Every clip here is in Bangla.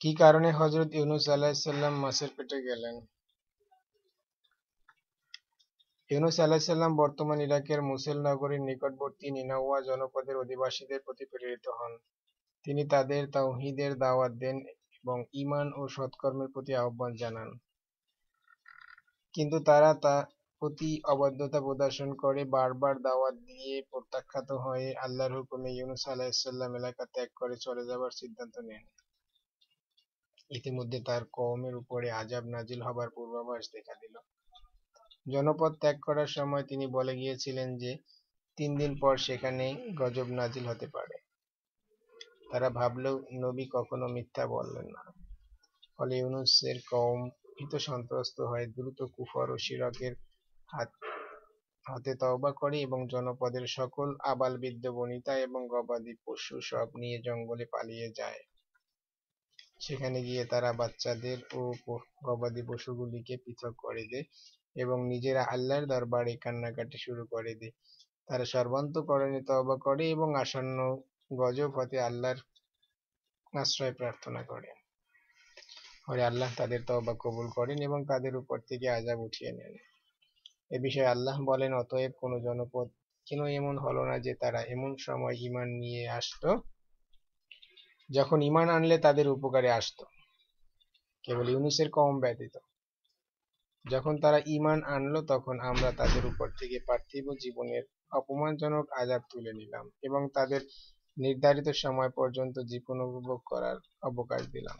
কি কারণে হযরত ইউনূস আলাইহিসসালাম মাছের পেটে গেলেন? ইউনূস আলাইহিসসালাম বর্তমান ইরাকের মুসেল নগরীর নিকটবর্তী নিনাওয়া জনপদের অধিবাসীদের প্রতি প্রেরিত হন। তিনি তাদের তাওহীদের দাওয়াত দেন এবং ঈমান ও সৎকর্মের প্রতি আহ্বান জানান। কিন্তু তারা তা প্রতি অবাধ্যতা প্রদর্শন করে বারবার দাওয়াত দিয়ে প্রত্যাখ্যাত হয়ে আল্লাহর হুকুমে ইউনূস আলাইহিসসালাম এলাকা ত্যাগ করে চলে যাবার সিদ্ধান্ত নেন। ইতিমধ্যে তার কওমের উপরে আযাব নাযিল হবার পূর্বাভাস দেখা দিল। জনপদ ত্যাগ করার সময় তিনি বলে গিয়েছিলেন যে, তিন দিন পর সেখানে গজব নাযিল হতে পারে। তারা ভাবলেও নবী কখনো মিথ্যা বললেন না। ফলে ইউনুসের কওম ভীত-সন্ত্রস্ত হয়ে দ্রুত কুফর ও শিরকের হাত হাতে তওবা করে এবং জনপদের সকল আবাল-বৃদ্ধ-বনিতা এবং গবাদি পশু সব নিয়ে জঙ্গলে পালিয়ে যায়। সেখানে গিয়ে তারা বাচ্চাদের ও গবাদি পশুগুলিকে পৃথক করে দেয় এবং নিজেরা আল্লাহর দরবারে কান্নাকাটি শুরু করে দেয়। তারা সর্বান্তঃকরণে তওবা করে এবং আসন্ন গজব আল্লাহর আশ্রয় প্রার্থনা করে। পরে আল্লাহ তাদের তওবা কবুল করেন এবং তাদের উপর থেকে আজাব উঠিয়ে নেন। এ বিষয়ে আল্লাহ বলেন, অতএব কোন জনপদ কেন এমন হলো না যে তারা এমন সময় ঈমান নিয়ে আসত, যখন ঈমান আনলে তাদের উপকারে আসত, কেবল ইউনূসের কওম ব্যতীত। যখন তারা ঈমান আনল তখন আমরা তাদের উপর থেকে পার্থিব জীবনের অপমানজনক আযাব তুলে নিলাম এবং তাদের নির্ধারিত সময় পর্যন্ত জীবন উপভোগ করার অবকাশ দিলাম।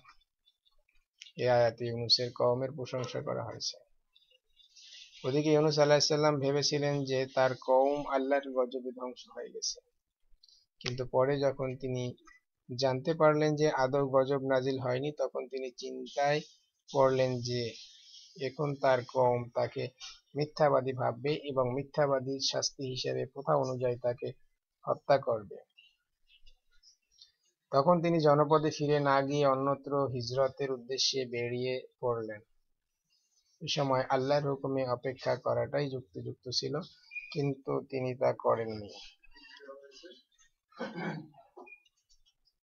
এ আয়াতে ইউনুসের কওমের প্রশংসা করা হয়েছে। ওদিকে ইউনূস আলাইহিসসালাম ভেবেছিলেন যে তার কওম আল্লাহর গজবে ধ্বংস হয়ে গেছে। কিন্তু পরে যখন তিনি জানতে পারলেন যে আদৌ গজব নাজিল হয়নি তখন তিনি চিন্তায় পড়লেন যে এখন তার কম তাকে মিথ্যাবাদী ভাববে এবং মিথ্যাবাদীর শাস্তি হিসেবে প্রথা অনুযায়ী তাকে হত্যা করবে। তখন তিনি জনপদে ফিরে না গিয়ে অন্যত্র হিজরতের উদ্দেশ্যে বেরিয়ে পড়লেন। এ সময় আল্লাহর হুকুমে অপেক্ষা করাটাই যুক্তিযুক্ত ছিল, কিন্তু তিনি তা করেননি।